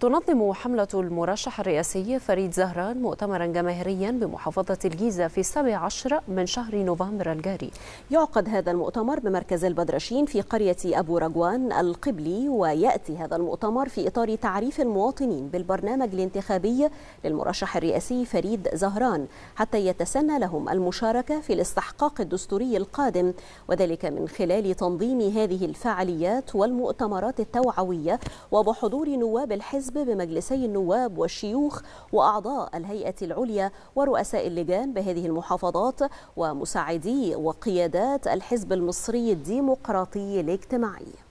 تنظم حملة المرشح الرئاسي فريد زهران مؤتمرا جماهيريا بمحافظة الجيزة في السابع عشر من شهر نوفمبر الجاري. يعقد هذا المؤتمر بمركز البدرشين في قرية أبو رجوان القبلي ويأتي هذا المؤتمر في إطار تعريف المواطنين بالبرنامج الانتخابي للمرشح الرئاسي فريد زهران حتى يتسنى لهم المشاركة في الاستحقاق الدستوري القادم وذلك من خلال تنظيم هذه الفعاليات والمؤتمرات التوعوية وبحضور نواب الحزب بمجلسي النواب والشيوخ وأعضاء الهيئة العليا ورؤساء اللجان بهذه المحافظات ومساعدي وقيادات الحزب المصري الديمقراطي الاجتماعي.